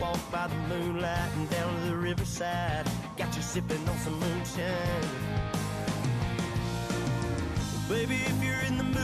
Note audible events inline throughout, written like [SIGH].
walk by the moonlight and down to the riverside. Got you sipping on some moonshine. Baby, if you're in the mood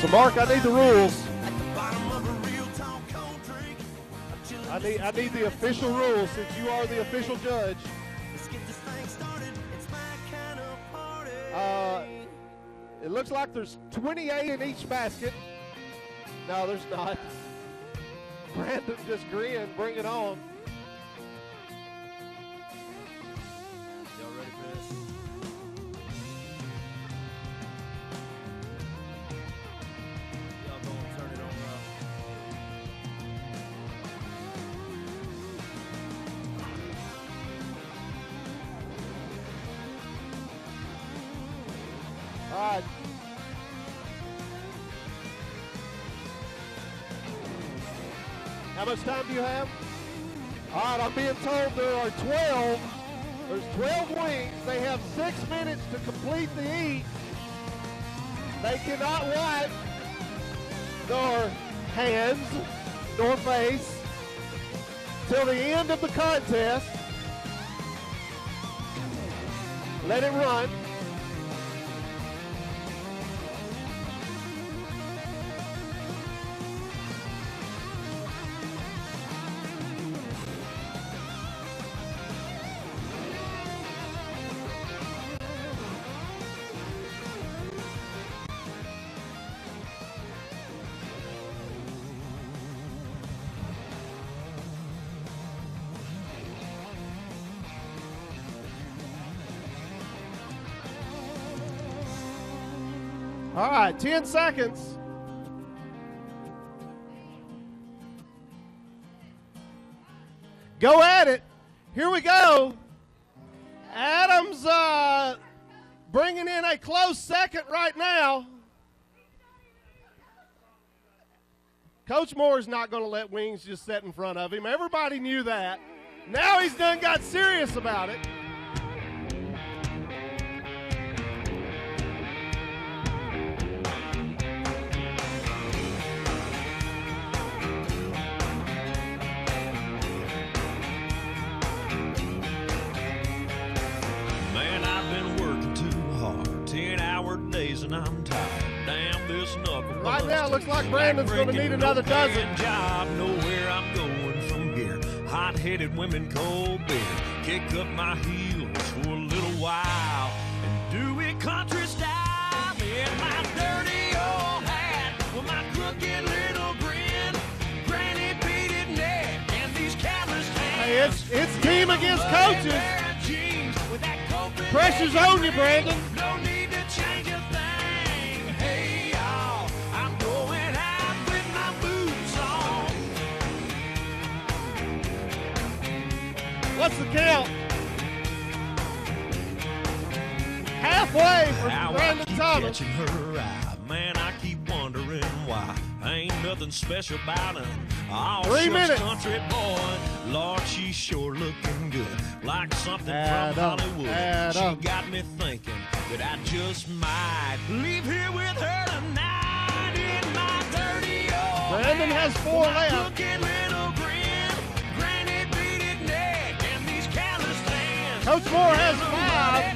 So, Mark, I need the rules. I need I need the official rules since you are the official judge. Uh, It looks like there's 28 in each basket. No, there's not. [LAUGHS] Brandon just grinned. Bring it on. How much time do you have? All right, I'm being told there are 12. There's 12 wings. They have six minutes to complete the eat. They cannot wipe nor hands nor face till the end of the contest. Let it run. All right, 10 seconds. Go at it. Here we go. Adams uh, bringing in a close second right now. Coach Moore's not going to let Wings just sit in front of him. Everybody knew that. Now he's done got serious about it. I'm tired. Damn this knuckle. Right now, it looks like. Brandon's gonna need another no-paying dozen. job. Know where I'm going from here. Hot headed women, cold beer. Kick up my heels for a little while and do it country style. In my dirty old hat with my crooked little grin. Granny beaded neck and these callous. Hey, it's it's team against coaches. Pressure's on you, Brandon. What's the count? Halfway for How I Brandon keep Thomas. catching her eye. Man, I keep wondering why. Ain't nothing special about her. Oh, Three minutes. country boy. Lord, she's sure looking good. Like something Add from up, Hollywood. add she up. got me thinking that I just might leave here with her tonight in my dirty old Brandon has four left. Coach Moore has five.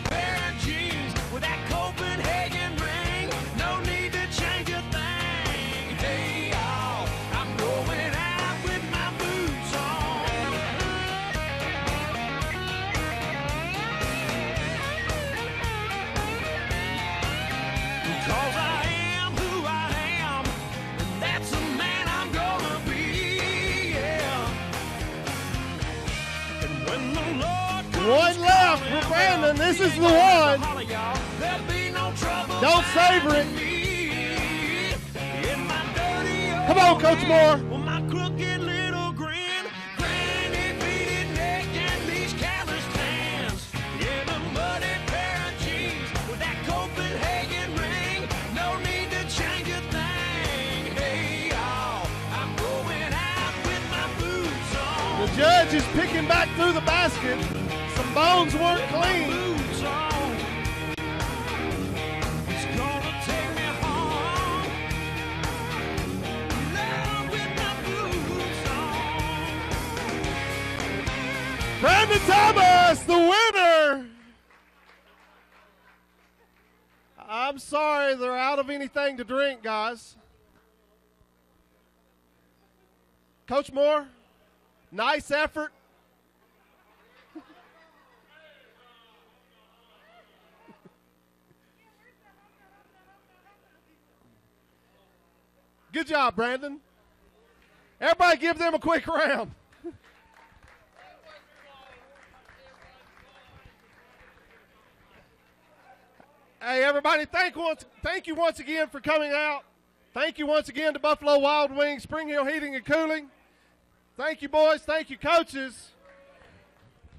One left for Brandon. This is the one. Don't savor it. Come on, Coach Moore. Judge is picking back through the basket. Bones weren't clean. Brandon Thomas, the winner. I'm sorry, they're out of anything to drink, guys. Coach Moore, nice effort. Good job, Brandon. Everybody give them a quick round. Hey, everybody, thank, once, thank you once again for coming out. Thank you once again to Buffalo Wild Wings, Spring Hill Heating and Cooling. Thank you, boys. Thank you, coaches.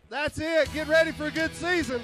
That's it. Get ready for a good season.